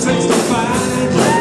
takes to find.